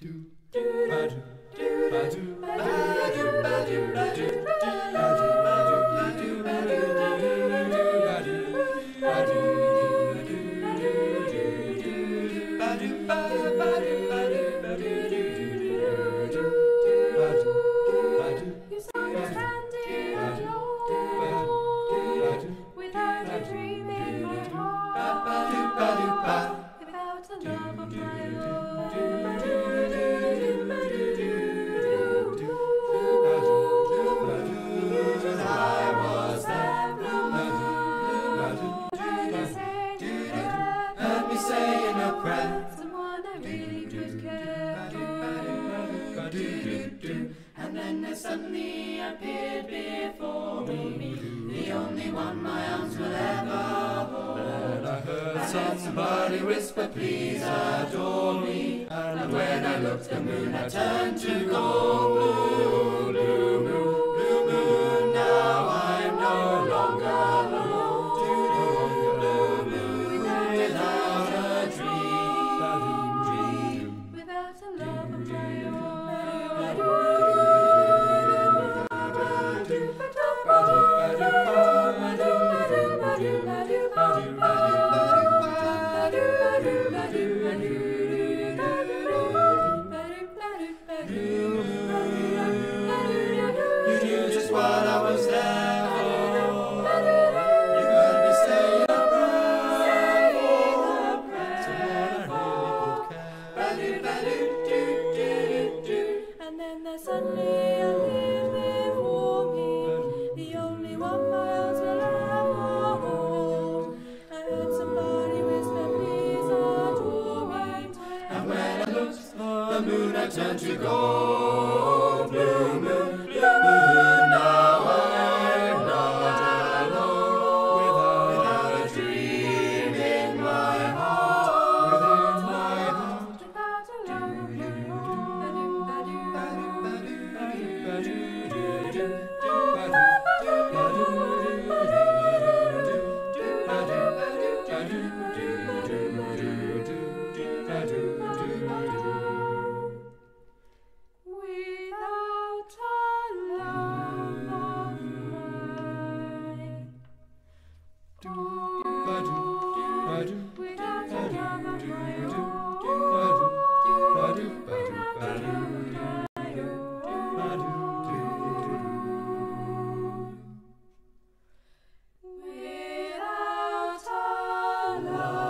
Badu, badu. And then there suddenly appeared before me the only one my arms will ever hold. I heard somebody whisper, Please adore me. And when I looked, the moon had turned to gold blue. a turn to gold. Blue moon, blue moon, now I'm not alone. Without, a dream in my heart, without my heart. Do, do, do, do, do, do, do, do, do, do, do, do. love.